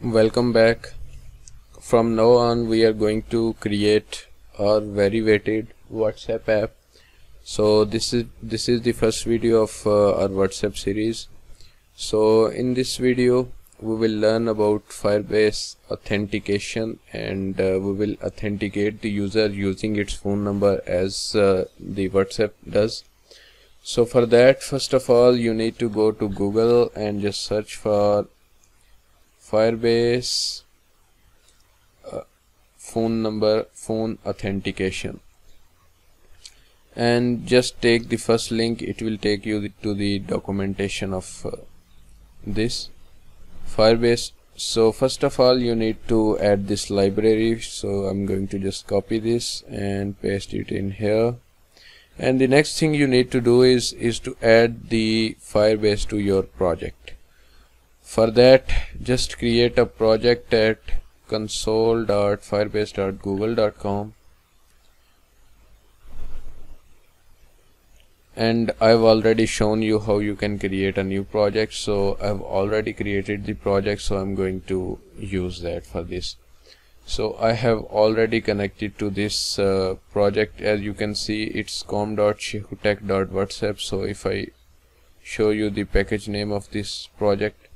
welcome back. From now on we are going to create our very weighted whatsapp app. So this is this is the first video of uh, our whatsapp series. So in this video we will learn about firebase authentication and uh, we will authenticate the user using its phone number as uh, the whatsapp does. So for that first of all you need to go to google and just search for firebase uh, phone number phone authentication. And just take the first link. It will take you to the documentation of uh, this. Firebase. So first of all you need to add this library. So I'm going to just copy this and paste it in here. And the next thing you need to do is is to add the firebase to your project for that just create a project at console.firebase.google.com and I've already shown you how you can create a new project so I've already created the project so I'm going to use that for this. So I have already connected to this uh, project. As you can see it's com.shaikhutech.whatsapp so if I show you the package name of this project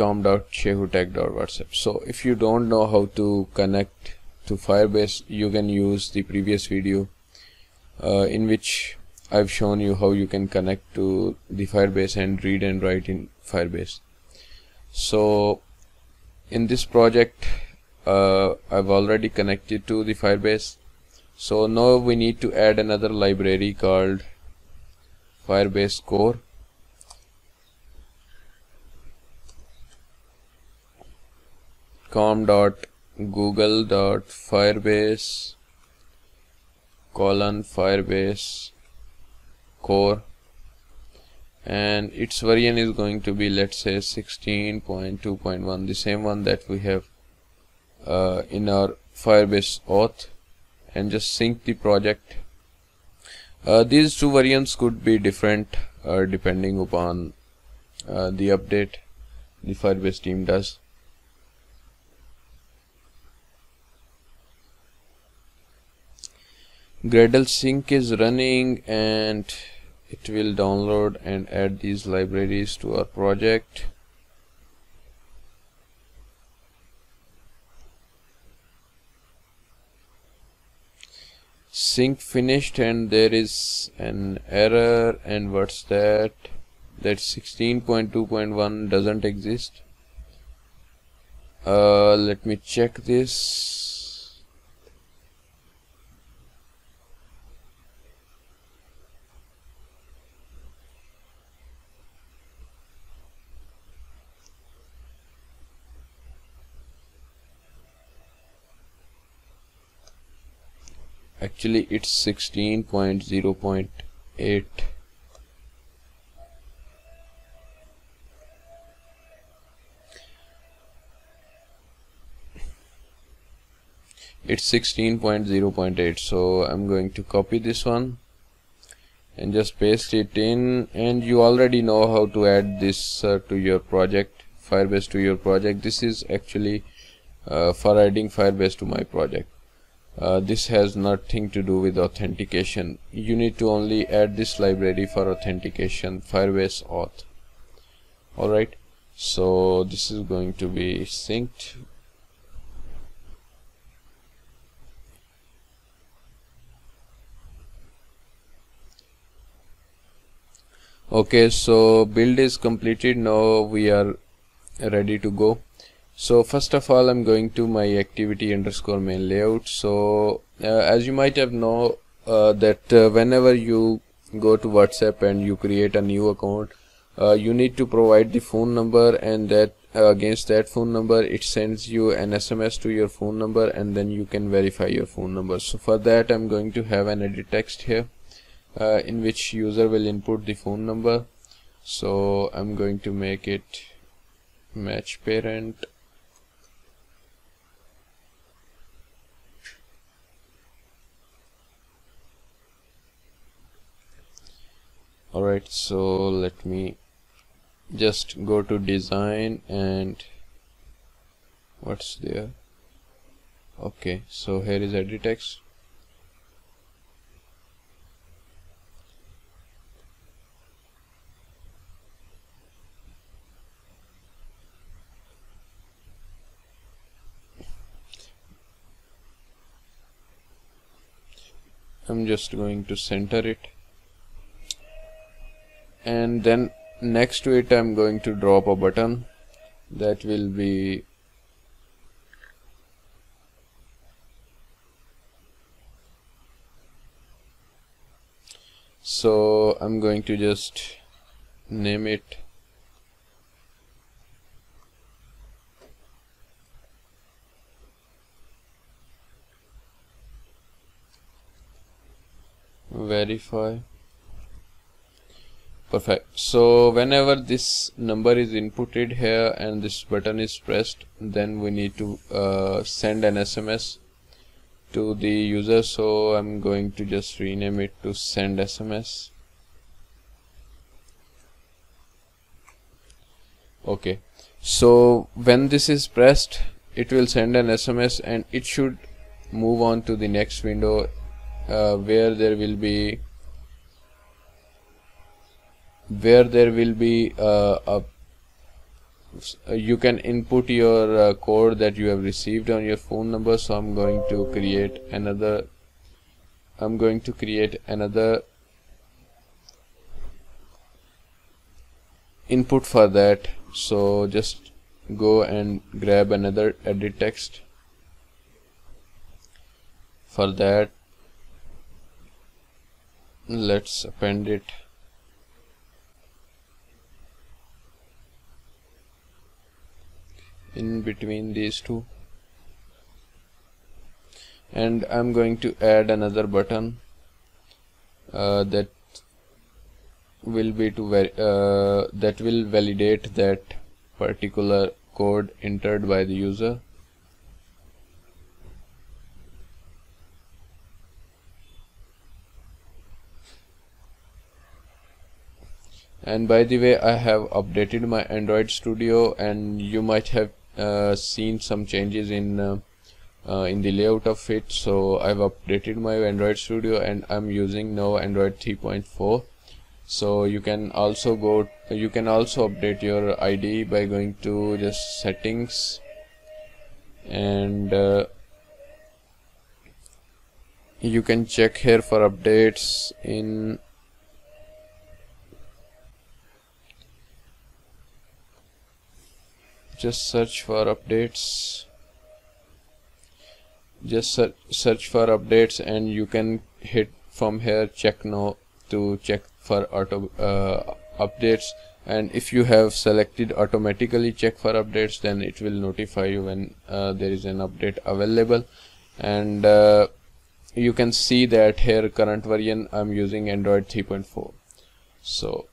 com.shaikhutech.whatsapp so if you don't know how to connect to Firebase you can use the previous video uh, in which I've shown you how you can connect to the Firebase and read and write in Firebase. So in this project uh, I've already connected to the Firebase. So now we need to add another library called Firebase Core. com.google.firebase colon firebase core. And its version is going to be let's say 16.2.1 the same one that we have uh, in our firebase auth. And just sync the project. Uh, these two variants could be different uh, depending upon uh, the update the firebase team does Gradle sync is running and it will download and add these libraries to our project. Sync finished and there is an error and what's that? That 16.2.1 doesn't exist. Uh, let me check this actually it's 16.0.8 it's 16.0.8 so I'm going to copy this one and just paste it in. And you already know how to add this uh, to your project firebase to your project. This is actually uh, for adding firebase to my project uh, this has nothing to do with authentication. You need to only add this library for authentication firebase auth. Alright so this is going to be synced. Okay so build is completed. Now we are ready to go so first of all I'm going to my activity underscore main layout. So uh, as you might have know uh, that uh, whenever you go to WhatsApp and you create a new account uh, you need to provide the phone number and that uh, against that phone number it sends you an SMS to your phone number and then you can verify your phone number. So for that I'm going to have an edit text here uh, in which user will input the phone number. So I'm going to make it match parent alright so let me just go to design and what's there? Okay so here is edit text. I'm just going to center it and then next to it I'm going to drop a button that will be so I'm going to just name it verify perfect. So whenever this number is inputted here and this button is pressed then we need to uh, send an SMS to the user. So I'm going to just rename it to send SMS okay. So when this is pressed it will send an SMS and it should move on to the next window uh, where there will be where there will be uh, a you can input your uh, code that you have received on your phone number. So I'm going to create another I'm going to create another input for that. So just go and grab another edit text for that. Let's append it in between these two. And I'm going to add another button uh, that will be to uh, that will validate that particular code entered by the user. And by the way I have updated my Android Studio and you might have seen some changes in uh, uh, in the layout of it. So I've updated my Android Studio and I'm using now Android 3.4 so you can also go you can also update your ID by going to just settings and uh, you can check here for updates in just search for updates. Just search for updates and you can hit from here check now to check for auto uh, updates. And if you have selected automatically check for updates then it will notify you when uh, there is an update available. And uh, you can see that here current version I'm using Android 3.4 so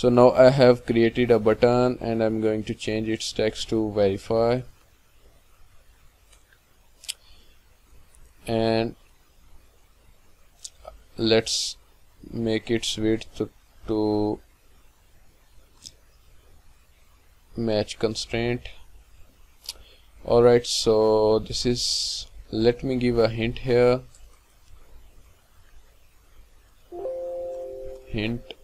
so now I have created a button and I'm going to change its text to verify. And let's make its width to, to match constraint. Alright so this is let me give a hint here. Hint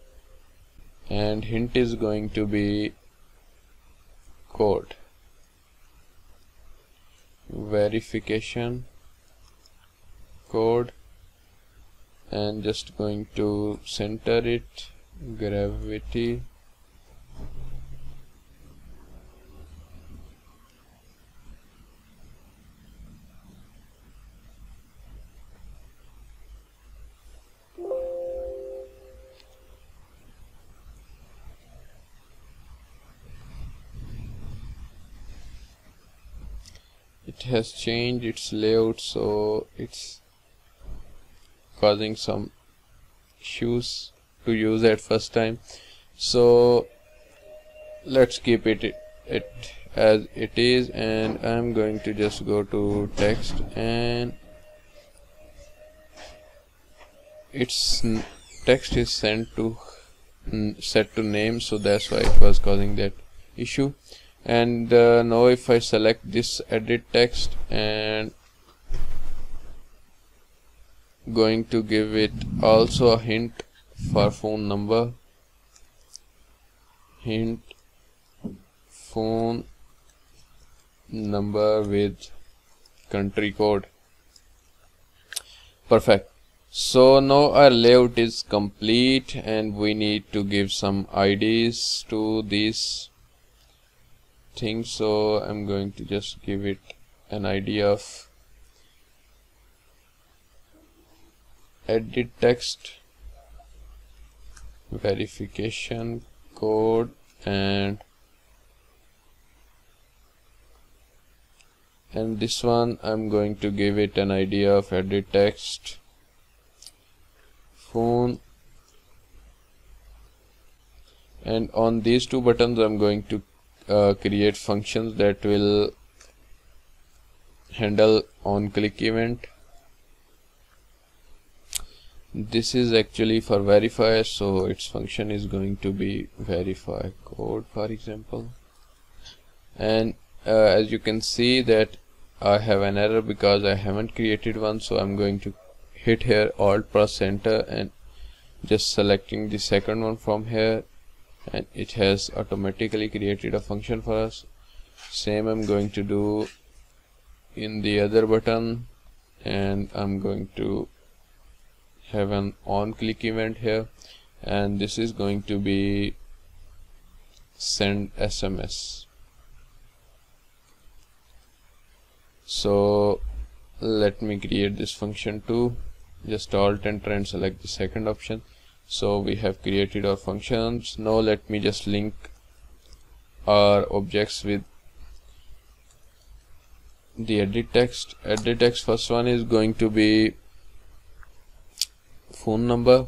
and hint is going to be code. Verification code and just going to center it gravity it has changed its layout so it's causing some issues to use at first time. So let's keep it, it, as it is and I'm going to just go to text and its text is sent to set to name so that's why it was causing that issue and uh, now if I select this edit text and going to give it also a hint for phone number. Hint phone number with country code. Perfect. So now our layout is complete and we need to give some IDs to these so I'm going to just give it an idea of edit text verification code and and this one I'm going to give it an idea of edit text phone and on these two buttons I'm going to uh, create functions that will handle on click event. This is actually for verify so its function is going to be verify code for example. And uh, as you can see that I have an error because I haven't created one so I'm going to hit here alt plus enter and just selecting the second one from here and it has automatically created a function for us. Same I'm going to do in the other button and I'm going to have an on click event here and this is going to be send SMS so let me create this function too. Just alt enter and select the second option so we have created our functions. Now let me just link our objects with the edit text. Edit text first one is going to be phone number.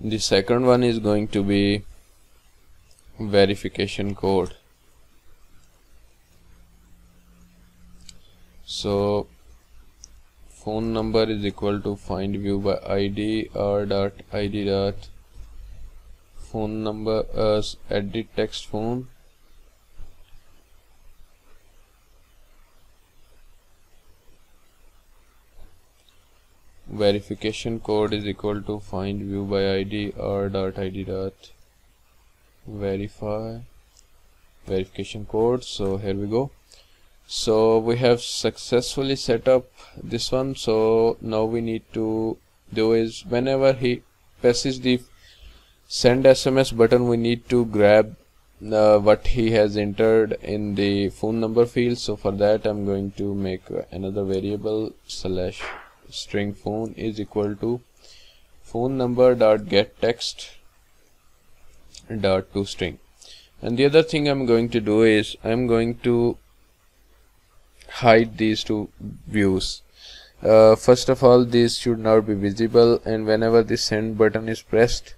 The second one is going to be verification code. So phone number is equal to find view by id r dot id dot. Phone number as edit text phone. Verification code is equal to find view by id r dot id dot. Verify. Verification code so here we go so we have successfully set up this one. So now we need to do is whenever he presses the send sms button we need to grab uh, what he has entered in the phone number field. So for that i'm going to make another variable slash string phone is equal to phone number dot get text dot to string. And the other thing I'm going to do is I'm going to hide these two views. Uh, first of all these should not be visible and whenever the send button is pressed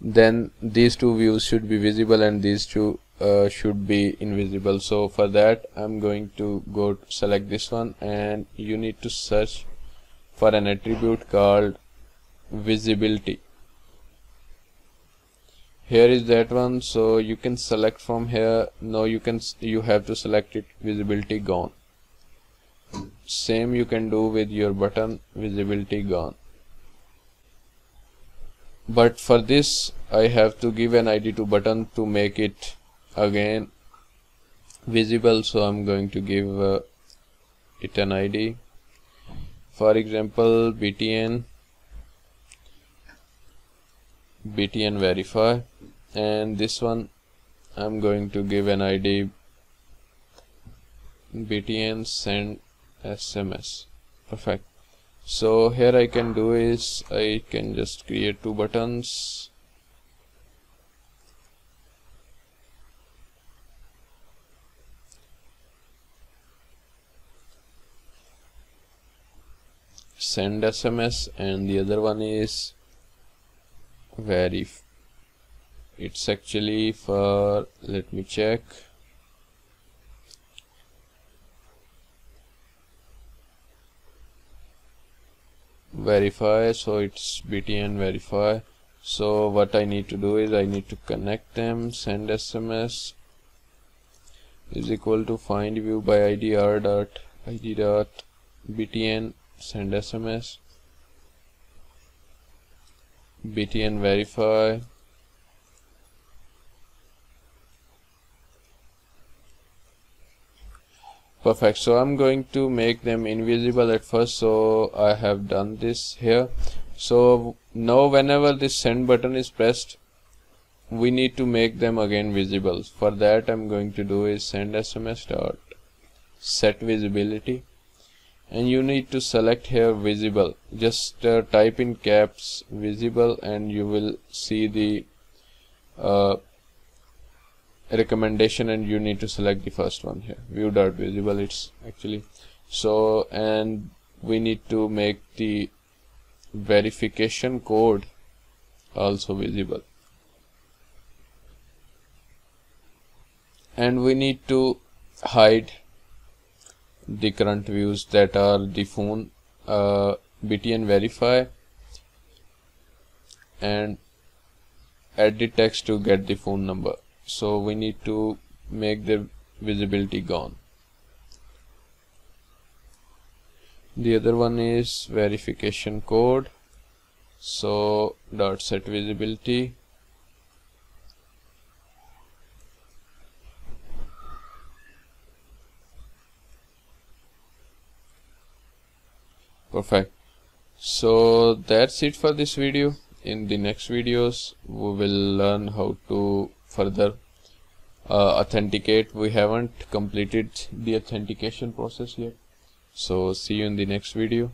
then these two views should be visible and these two uh, should be invisible. So for that I'm going to go to select this one and you need to search for an attribute called visibility. Here is that one so you can select from here. Now you can you have to select it visibility gone same you can do with your button visibility gone. But for this I have to give an ID to button to make it again visible so I'm going to give uh, it an ID for example btn btn verify. And this one I'm going to give an ID btn send SMS perfect. So here I can do is I can just create two buttons. Send SMS and the other one is verif. It's actually for let me check verify so it's btn verify. So what I need to do is I need to connect them send SMS is equal to find view by id r dot id dot btn send SMS btn verify perfect. So I'm going to make them invisible at first. So I have done this here. So now whenever this send button is pressed we need to make them again visible. For that I'm going to do is send SMS dot set visibility. And you need to select here visible. Just uh, type in caps visible and you will see the uh, recommendation and you need to select the first one here. View dot visible it's actually so and we need to make the verification code also visible. And we need to hide the current views that are the phone uh, btn verify and add the text to get the phone number so we need to make the visibility gone. The other one is verification code. So dot set visibility. Perfect. So that's it for this video. In the next videos we will learn how to further uh, authenticate. We haven't completed the authentication process yet. So see you in the next video